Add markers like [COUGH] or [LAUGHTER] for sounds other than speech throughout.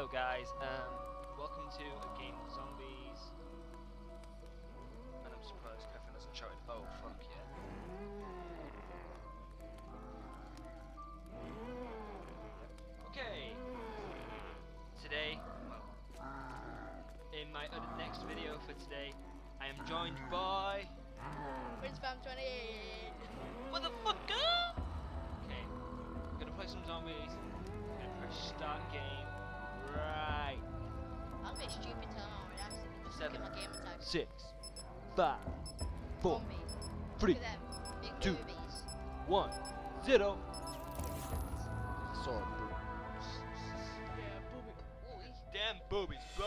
Hello guys, um, welcome to a game of zombies. And I'm surprised Kevin hasn't shouted, oh fuck yeah. Okay, today, well, in my other next video for today, I am joined by... Prince Bam 28. Motherfucker! Okay, we're gonna play some zombies, gonna press start game right I'm a bit stupid telling my reaction. Just Seven. look at my game tag. six, five, four, Zombies. three, Look at them. Big two. boobies. one, zero. Sword. Yeah, booby. Ooh, Damn boobies, bro.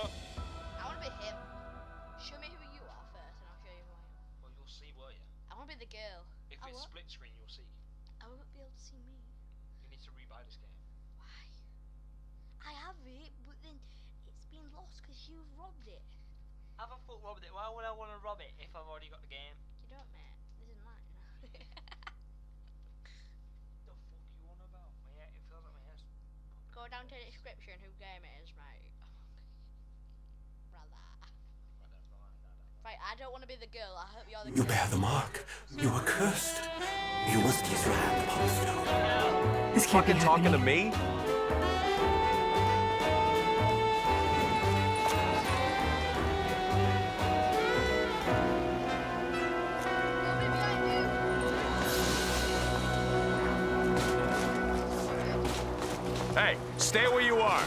Lost because you've robbed it. Have a foot robbed it. Why would I want to rob it if I've already got the game? You don't, man. This is mine. [LAUGHS] The fuck you on about? My head, it feels like my head's. Go down to the description who game it is, mate. Brother. Right, I don't want to be the girl. I hope you're the You girl. bear the mark. You are cursed. You must place your hand upon the stone. This can't be talking to me? Hey, stay where you are.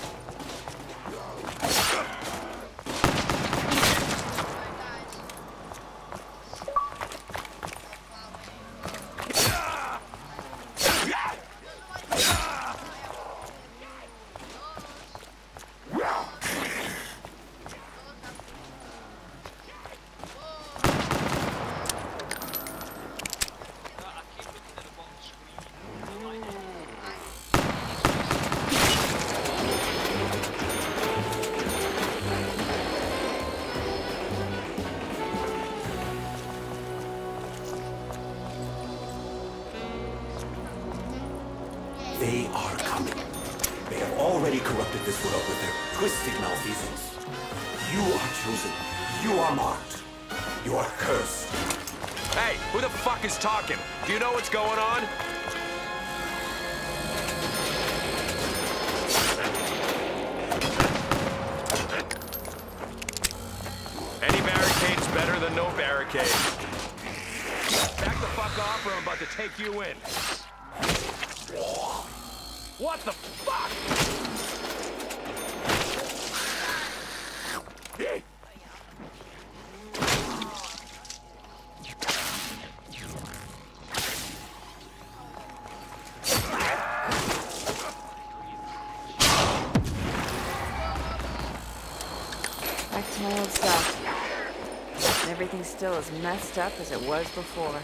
Old stuff. And everything's still as messed up as it was before.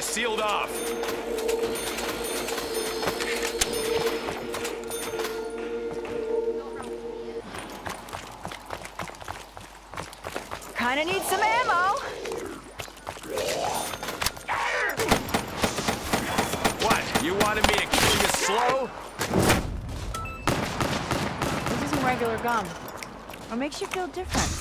Area sealed off. Kinda need some ammo. What? You wanted me to kill you slow? This isn't regular gum? What makes you feel different?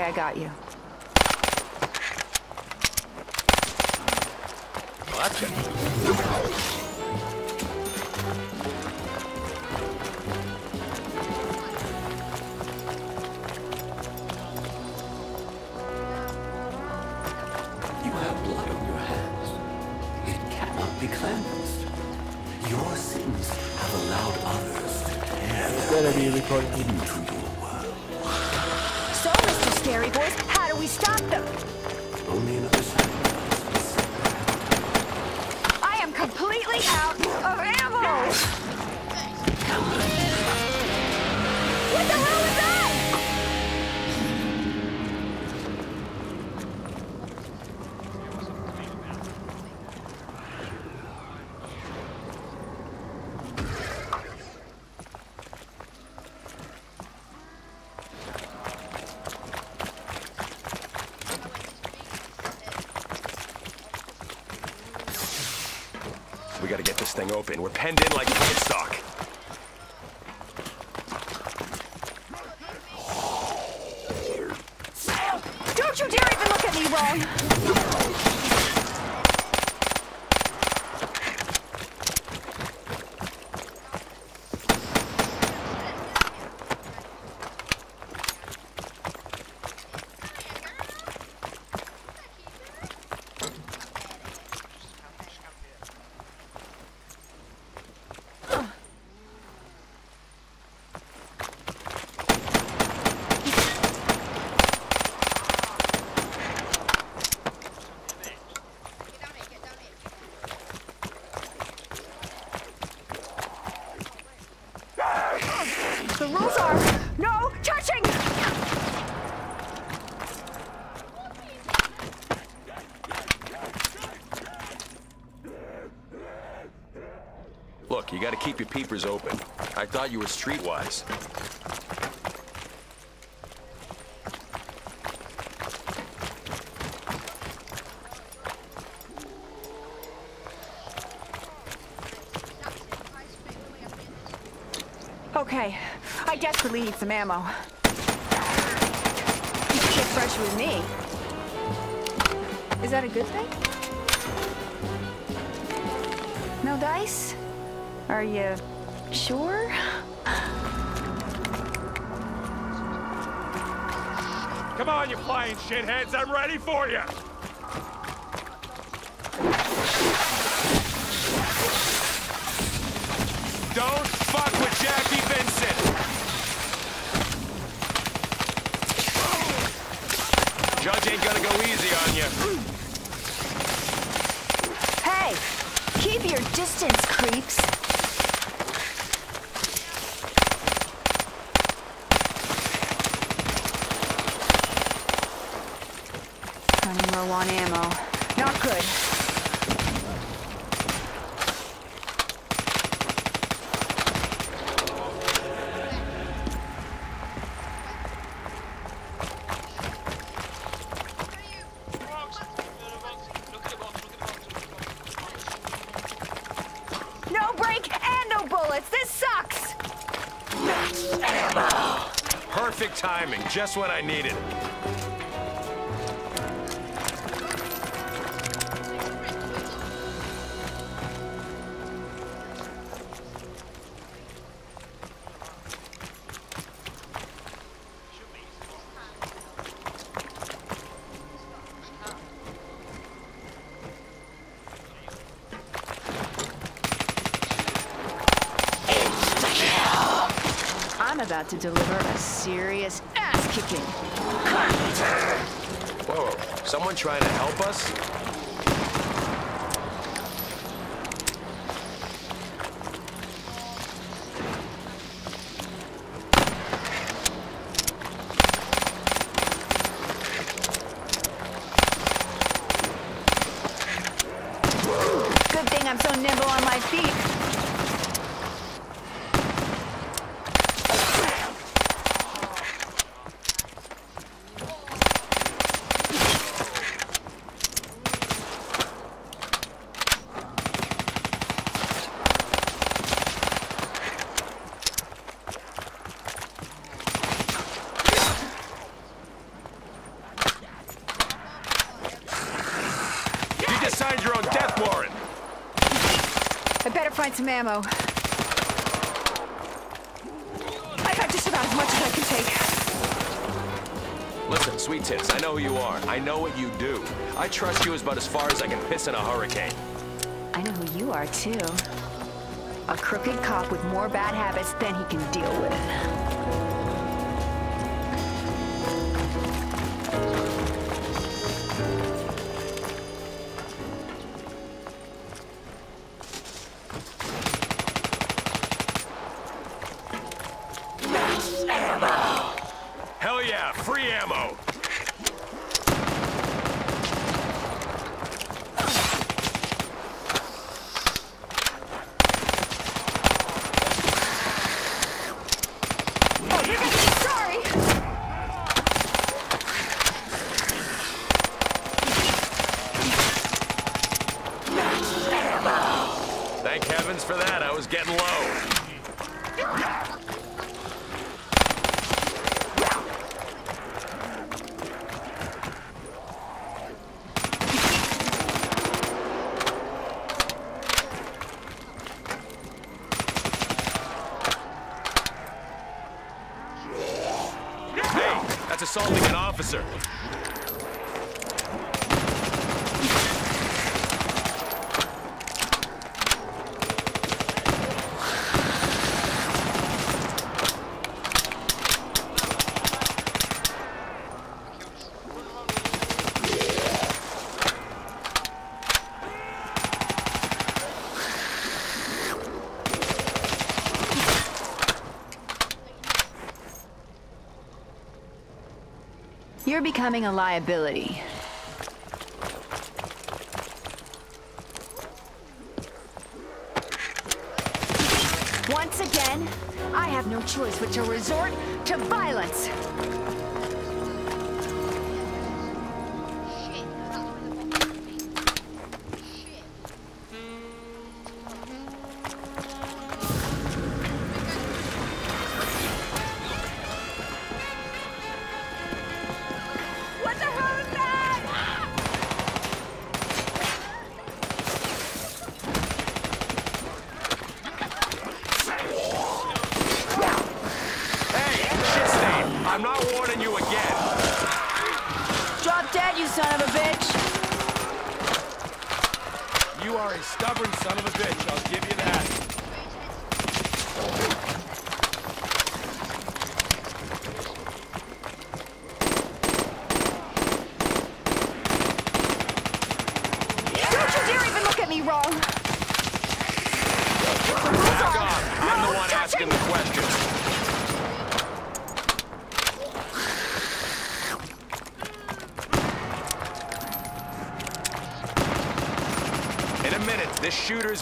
Okay, I got you. Gotcha. You have blood on your hands. It cannot Don't you dare even look at me wrong! The rules are no touching! Look, you gotta keep your peepers open. I thought you were streetwise. Okay, I desperately need some ammo. You can get fresh with me. Is that a good thing? No dice? Are you sure? Come on, you flying shitheads. I'm ready for you. Don't fuck with Jackie Vincent. Judge ain't gonna go easy on you. Hey, keep your distance, creeps. Just what I needed. About to deliver a serious Whoa, someone trying to help us? Good thing I'm so nimble on my feet. better find some ammo. I got just about as much as I can take. Listen, sweet tits, I know who you are. I know what you do. I trust you as about as far as I can piss in a hurricane. I know who you are, too. A crooked cop with more bad habits than he can deal with. Heavens for that, I was getting low. Hey, that's assaulting an officer. You're becoming a liability. Once again, I have no choice but to resort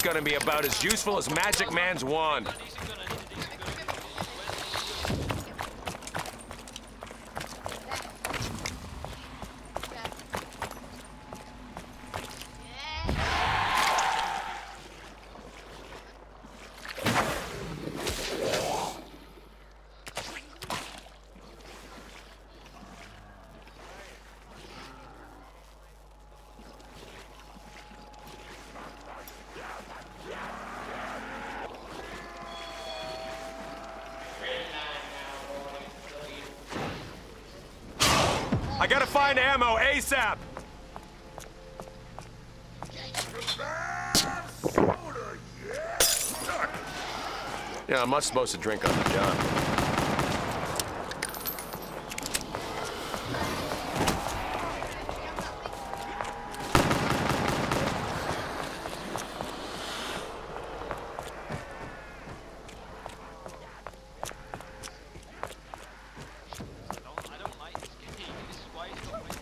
gonna be about as useful as Magic Man's wand. I gotta find ammo ASAP! Yeah, I'm not supposed to drink on the job. I don't, I don't like this game. This is why it's not my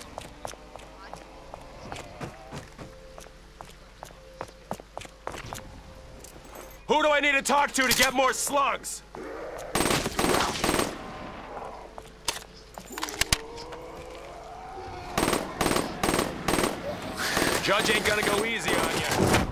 Who do I need to talk to to get more slugs? Judge ain't gonna go easy on you.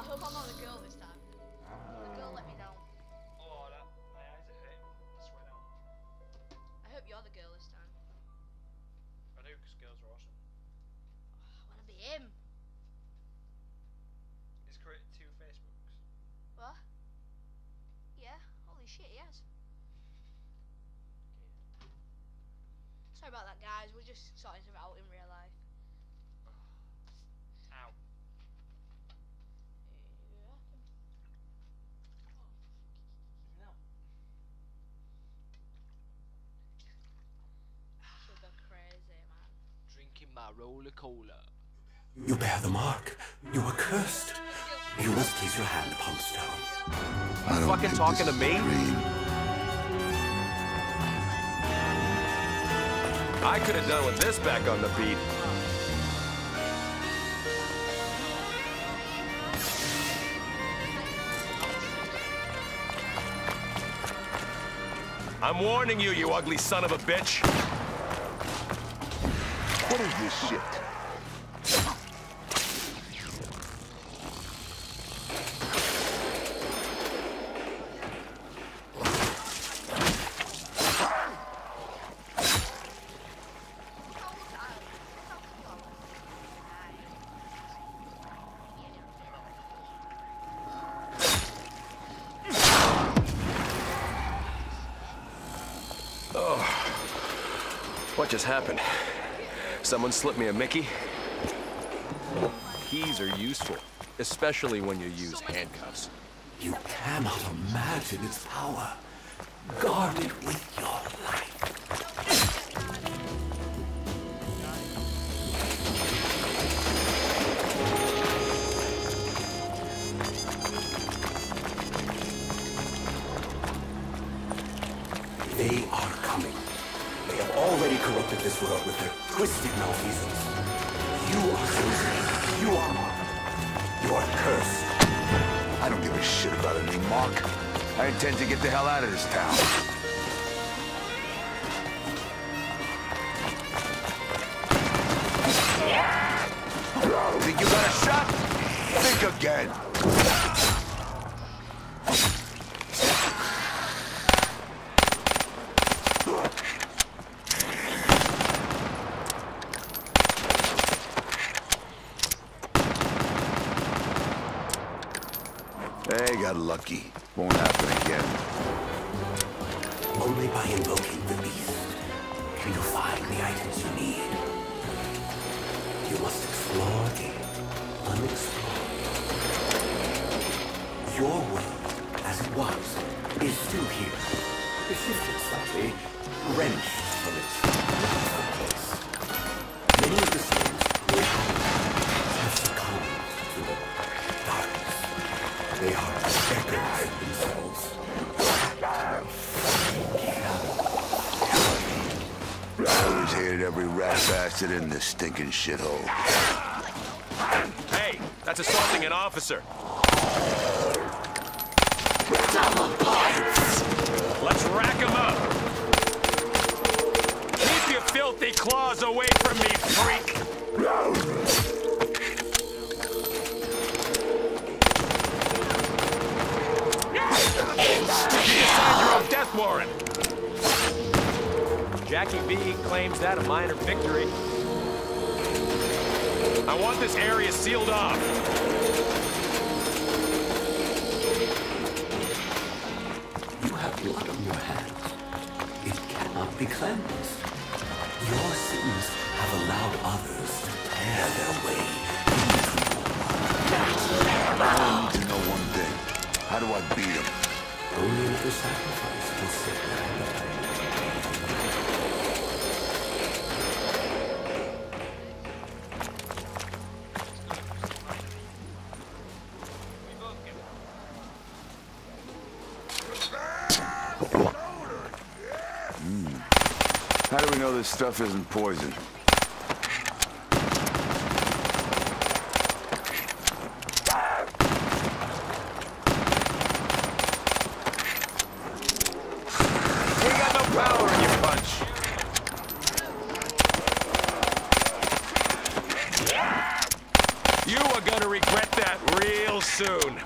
I hope I'm not the girl this time. The girl let me down. Oh, that, my eyes are hurting. I swear down. I hope you're the girl this time. I do, because girls are awesome. I wanna be him. He's created two Facebooks. What? Yeah. Holy shit, yes. Sorry about that, guys. We're just sorting something out in real life. Ow. Yeah. No. Sugar crazy, man. Drinking my roller cola. You bear the mark. You are cursed. You must place your hand upon the stone. You fucking talking to me? I could have done with this back on the beat. I'm warning you, you ugly son of a bitch. What is this shit? What just happened? Someone slipped me a Mickey? Keys are useful, especially when you use handcuffs. You cannot imagine its power. Guard it with already this world with their twisted malfeasance. You are chosen. You are marked. You are cursed. I don't give a shit about any mark. I intend to get the hell out of this town. Think you got a shot? Think again. Rat in this stinking shithole. Hey, that's assaulting an officer. Let's rack him up. Keep your filthy claws away from me, freak. Death warrant. Jackie B claims that a minor victory. I want this area sealed off. You have blood on your hands. It cannot be cleansed. Your sins have allowed others to tear their way I need to know one thing. How do I beat him? Only with the sacrifice can sit this stuff isn't poison? You got no power in your punch. soon.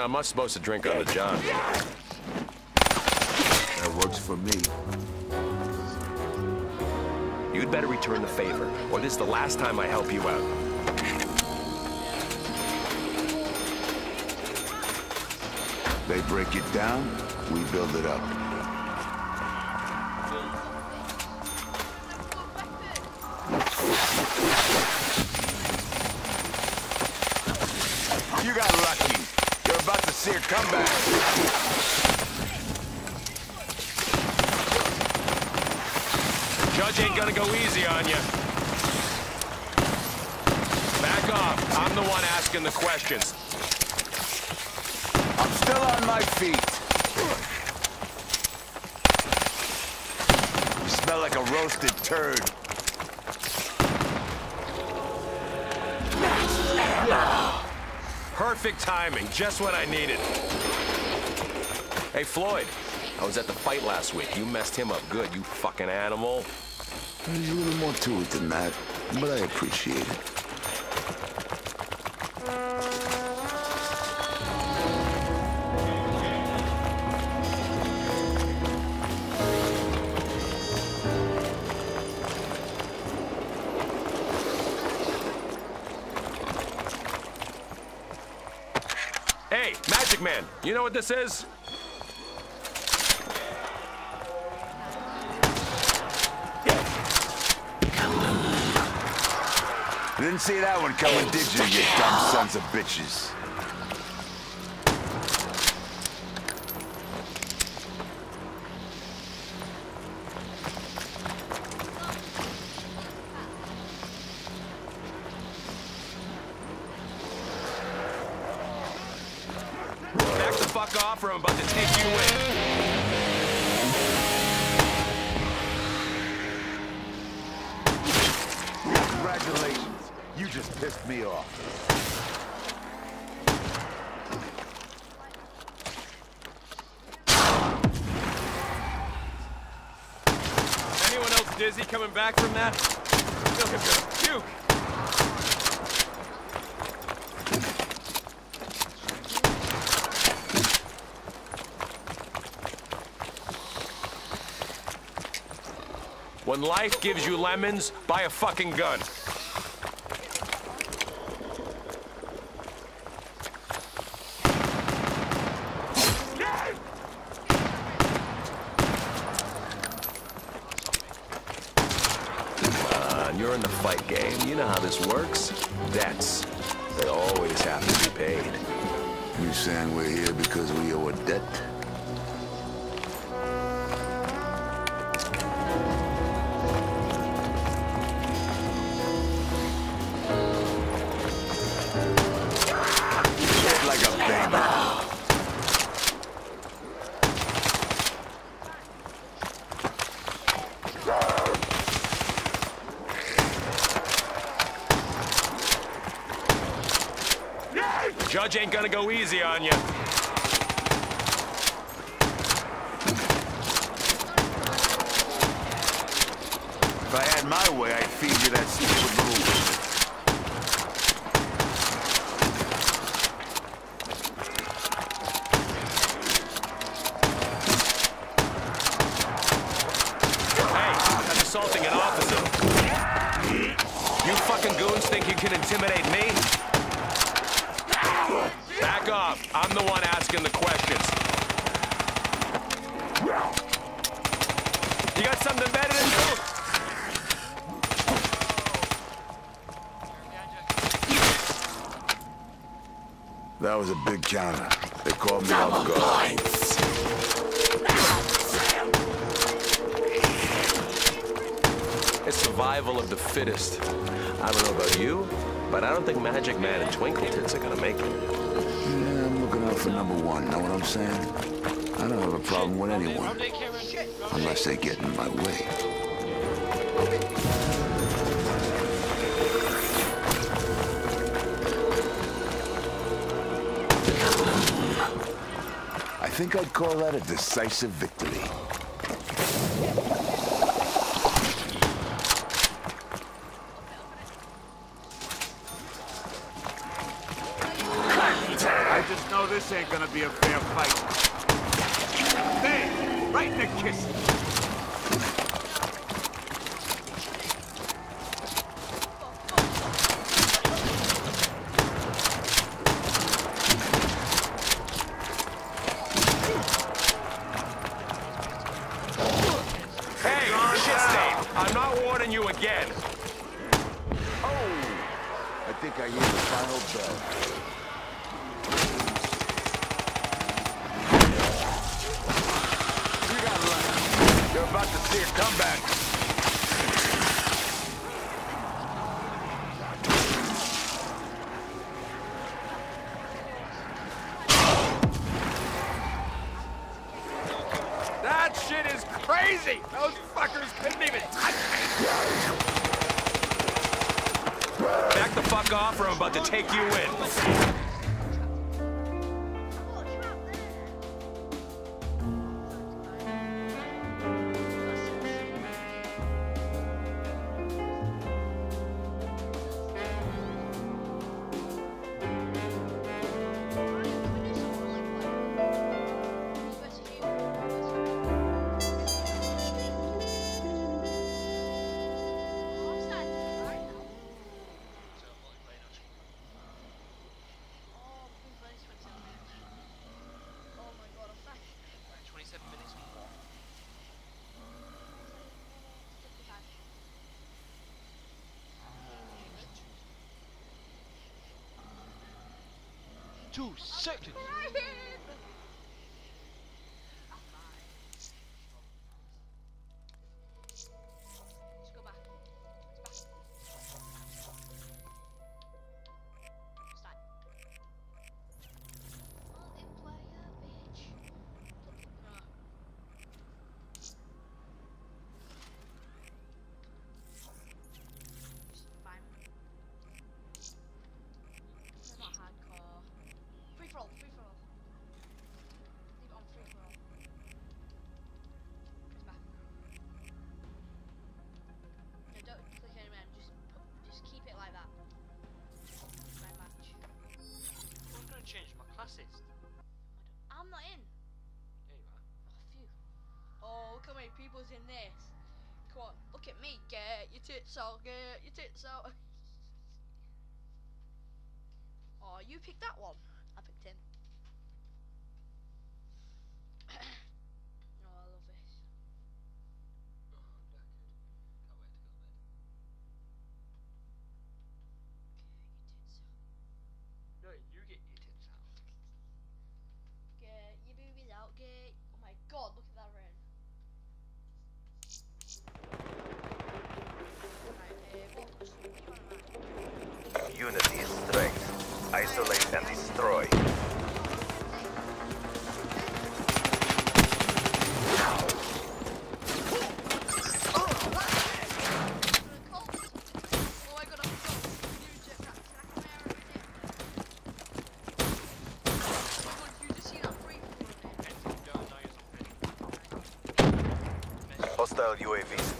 I'm not supposed to drink on the job. That works for me. You'd better return the favor, or this is the last time I help you out. They break it down, we build it up. The questions. I'm still on my feet. You smell like a roasted turd. Perfect timing, just what I needed. Hey, Floyd, I was at the fight last week. You messed him up good, you fucking animal. There's a little more to it than that, but I appreciate it. You know what this is? Didn't see that one coming, did you, you dumb sons of bitches? Life gives you lemons, buy a fucking gun. You're in the fight game. You know how this works. Debts. They always have to be paid. You saying we're here because we owe a debt? fittest. I don't know about you, but I don't think Magic Man and Twinkletoons are gonna make it. Yeah, I'm looking out for number one, know what I'm saying? I don't have a problem with anyone, unless they get in my way. I think I'd call that a decisive victory. ain't gonna be a fair fight. two seconds. you picked that one. I picked him. hostile UAVs.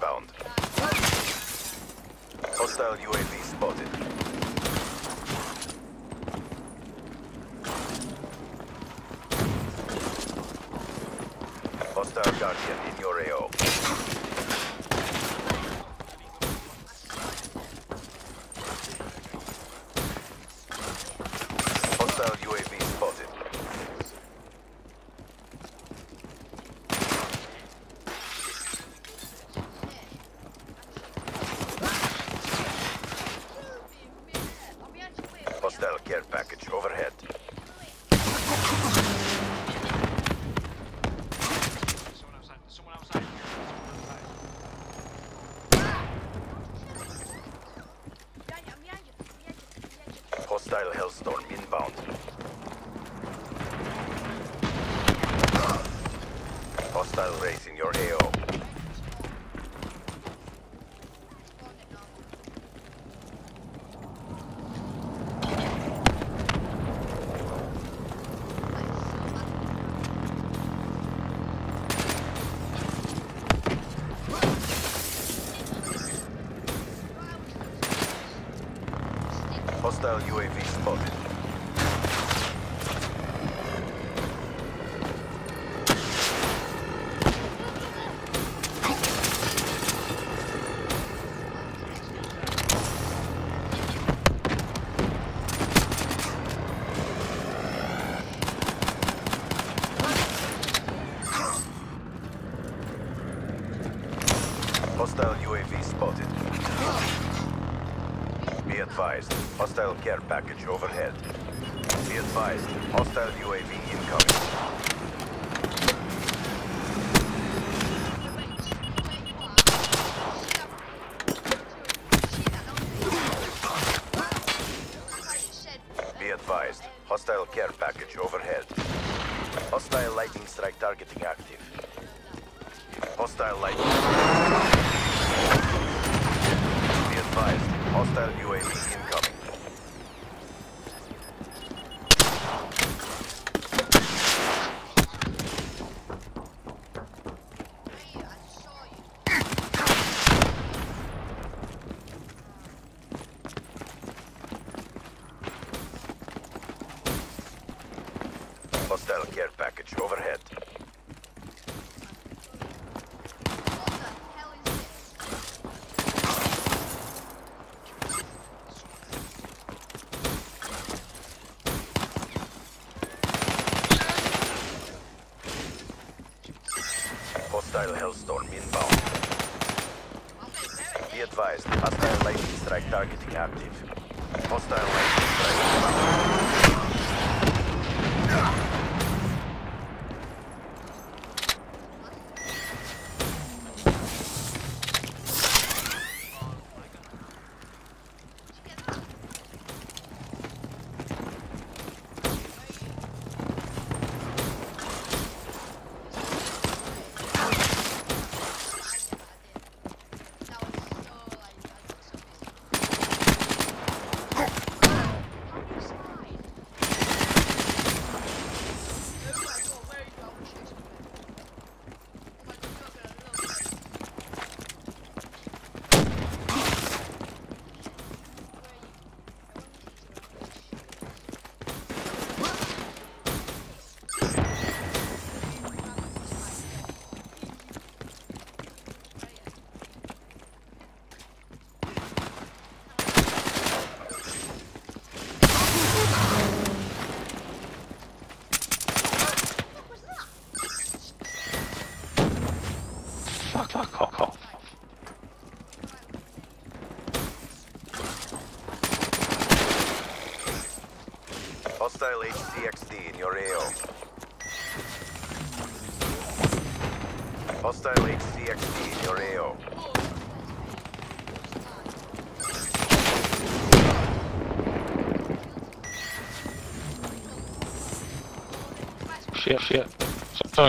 inbound. hostile UAV care package overhead. Be advised, hostile UAV incoming. Hostile care package overhead.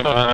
Uh,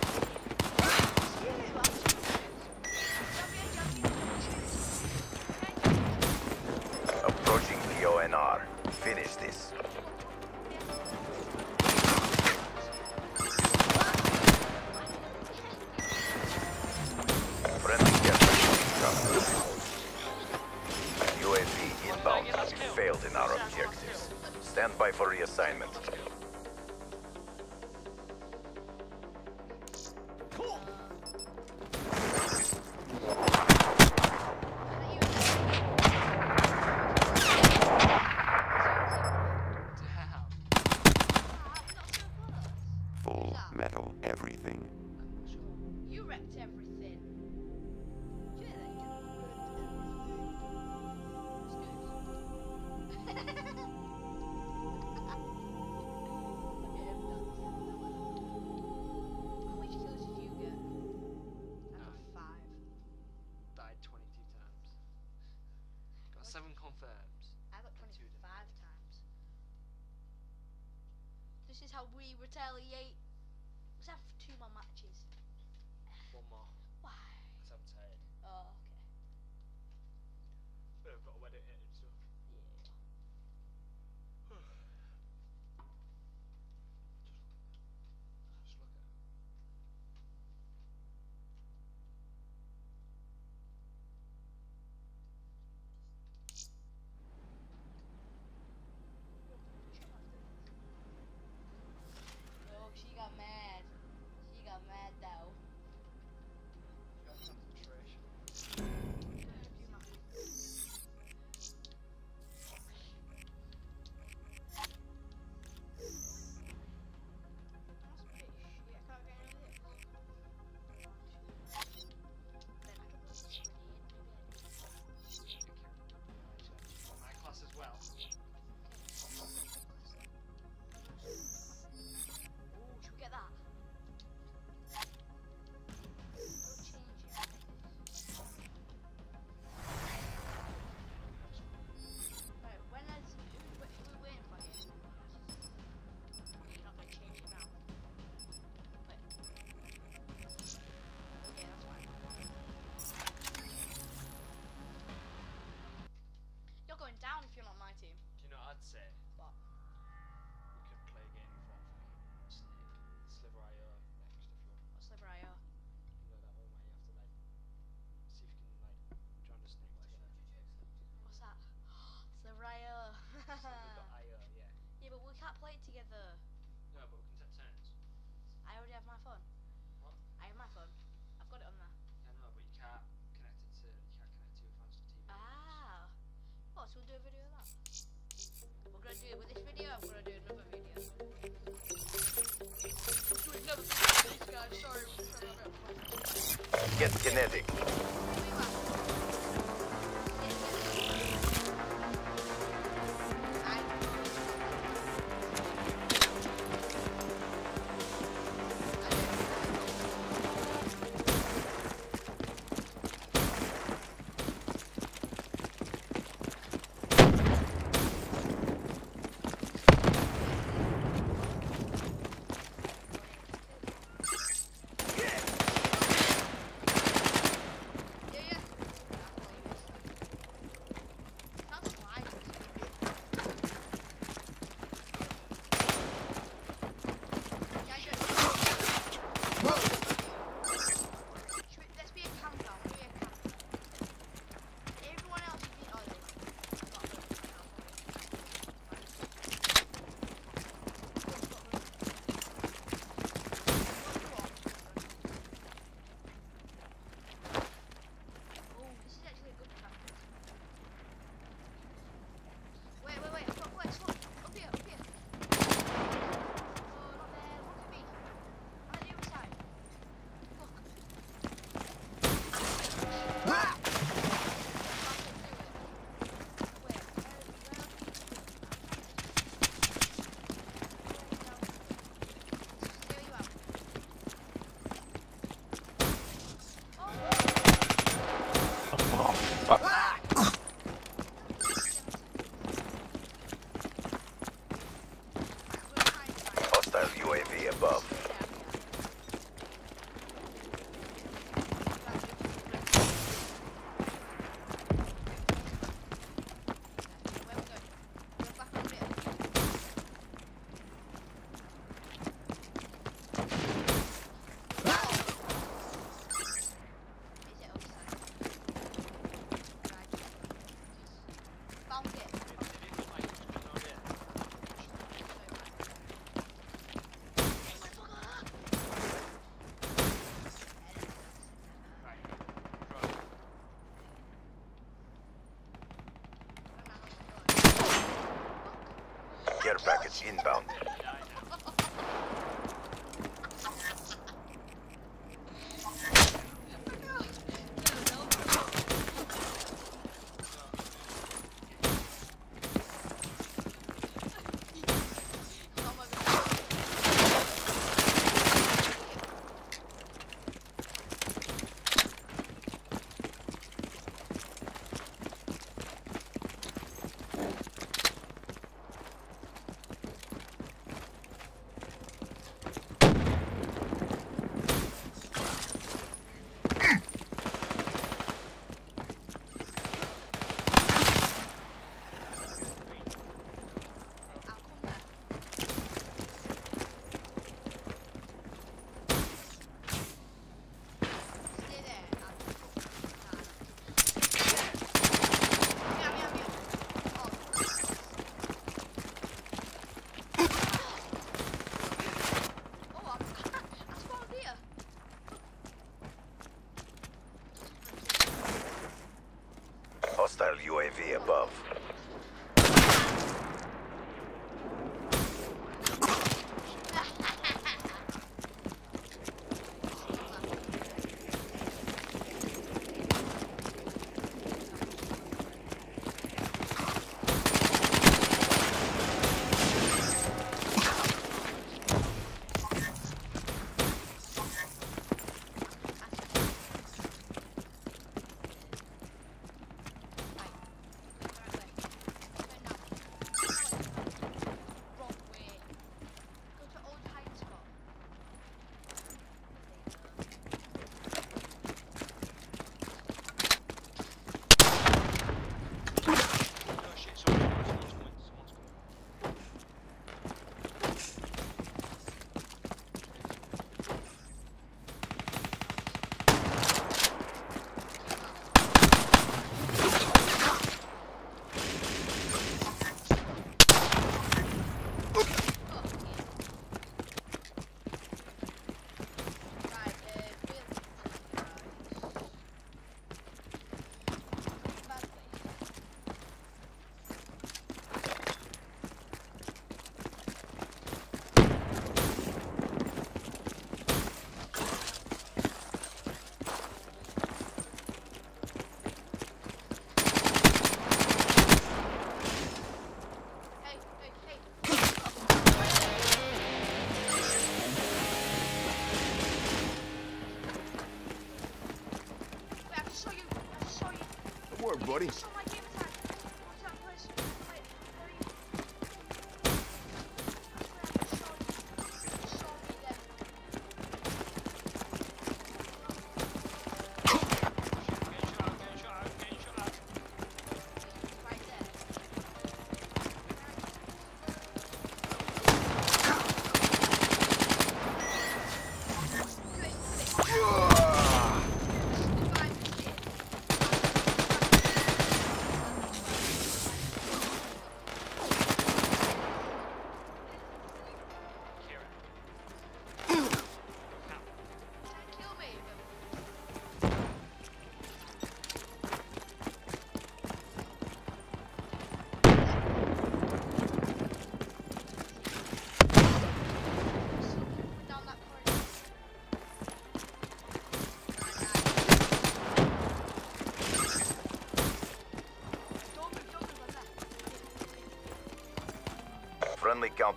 Retaliate. Get kinetic. package inbound.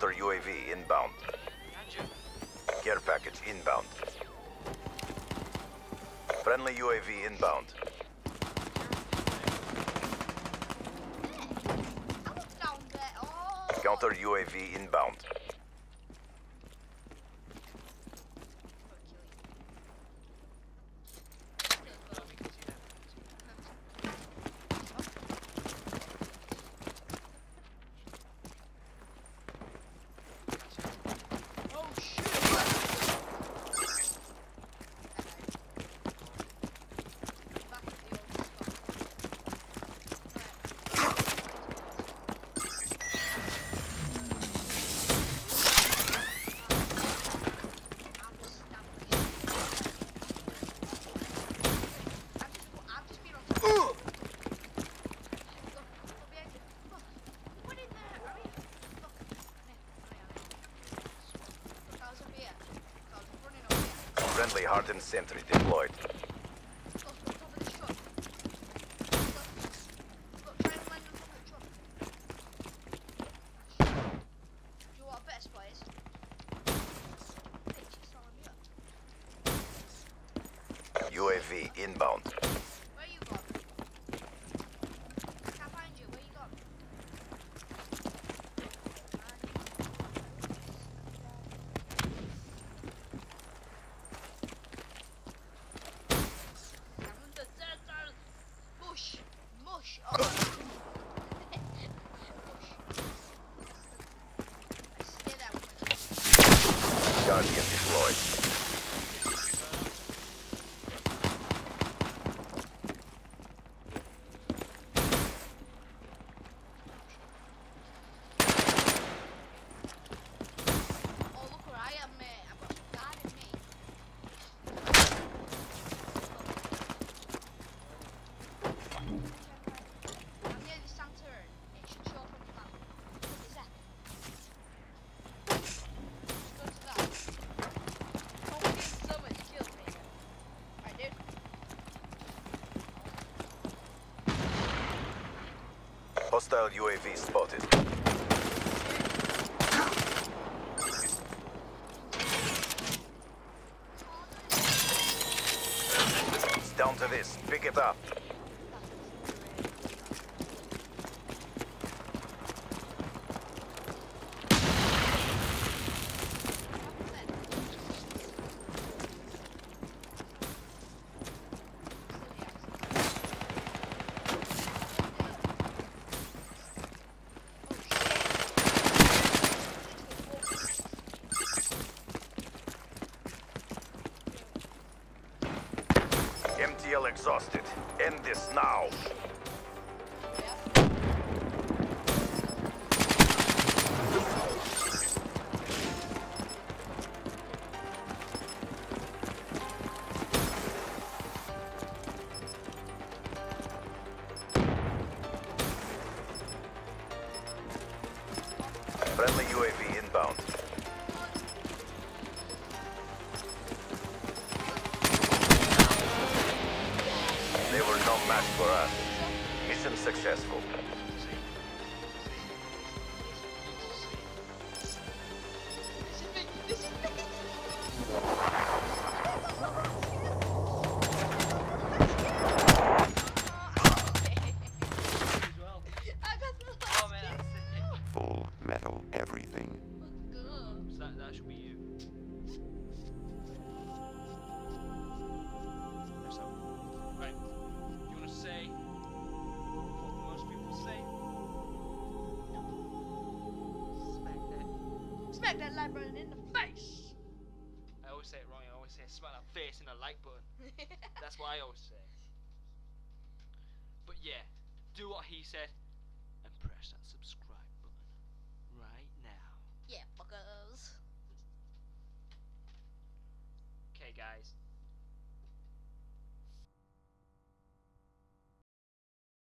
Hunter UAV inbound. Care package inbound. Friendly UAV inbound. Counter UAV inbound. sentry Hostile UAV spotted. Down to this. Pick it up. MTL exhausted. End this now.